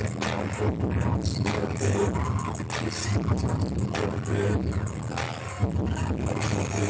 Thank you.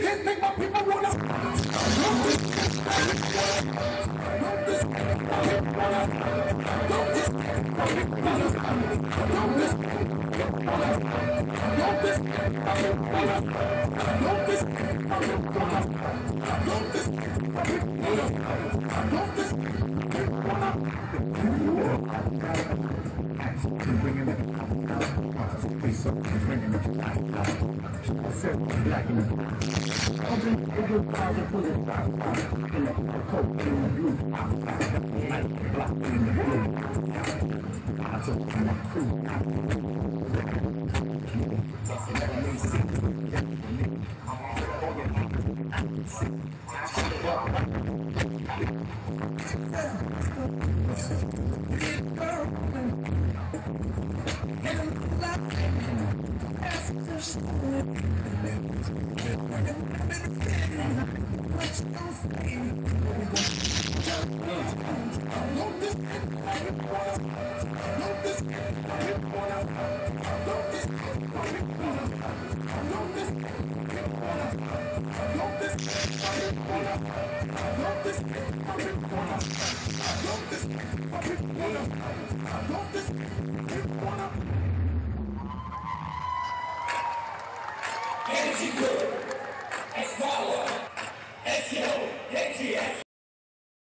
can't make my people wanna. Don't this Don't this Don't this Don't this Don't this Don't this Don't this Don't this Good girl. Don't this Energy Good, Escala, SEO, NGS.